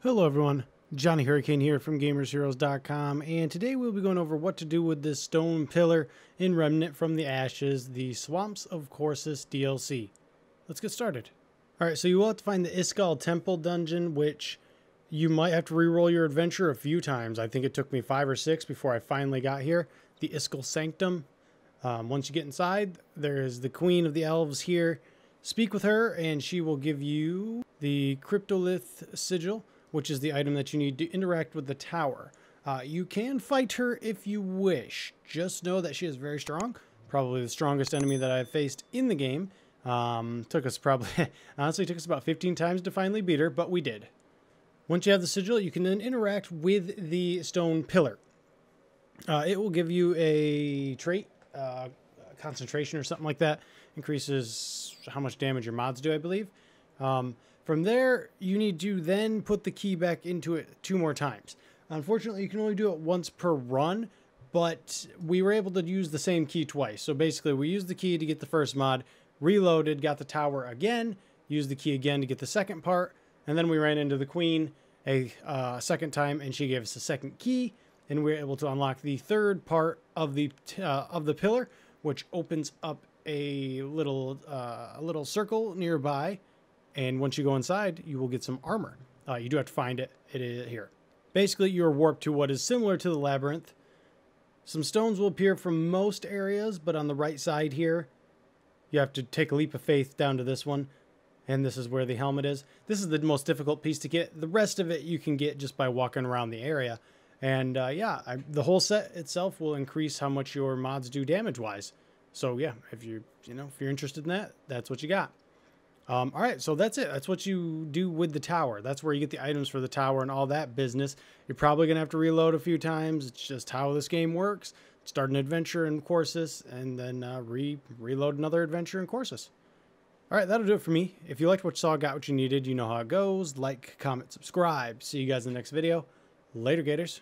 Hello everyone, Johnny Hurricane here from GamersHeroes.com and today we'll be going over what to do with this stone pillar in Remnant from the Ashes, the Swamps of Corsus DLC. Let's get started. Alright, so you will have to find the Iskal Temple dungeon, which you might have to re-roll your adventure a few times. I think it took me five or six before I finally got here. The Iskal Sanctum. Um, once you get inside, there is the Queen of the Elves here. Speak with her and she will give you the Cryptolith Sigil, which is the item that you need to interact with the tower. Uh, you can fight her if you wish. Just know that she is very strong. Probably the strongest enemy that I've faced in the game. Um, took us probably, honestly, took us about 15 times to finally beat her, but we did. Once you have the sigil, you can then interact with the stone pillar. Uh, it will give you a trait, uh, concentration or something like that. Increases how much damage your mods do, I believe. Um, from there, you need to then put the key back into it two more times. Unfortunately, you can only do it once per run, but we were able to use the same key twice. So basically, we used the key to get the first mod, reloaded, got the tower again, used the key again to get the second part, and then we ran into the queen a uh, second time, and she gave us a second key, and we were able to unlock the third part of the uh, of the pillar, which opens up a little uh, a little circle nearby and once you go inside, you will get some armor. Uh, you do have to find it. It is here. Basically, you are warped to what is similar to the labyrinth. Some stones will appear from most areas, but on the right side here, you have to take a leap of faith down to this one. And this is where the helmet is. This is the most difficult piece to get. The rest of it you can get just by walking around the area. And uh, yeah, I, the whole set itself will increase how much your mods do damage-wise. So yeah, if you you know if you're interested in that, that's what you got. Um, all right, so that's it. That's what you do with the tower. That's where you get the items for the tower and all that business. You're probably going to have to reload a few times. It's just how this game works. Start an adventure in Corsus and then uh, re reload another adventure in Corsus. All right, that'll do it for me. If you liked what you saw, got what you needed, you know how it goes. Like, comment, subscribe. See you guys in the next video. Later, Gators.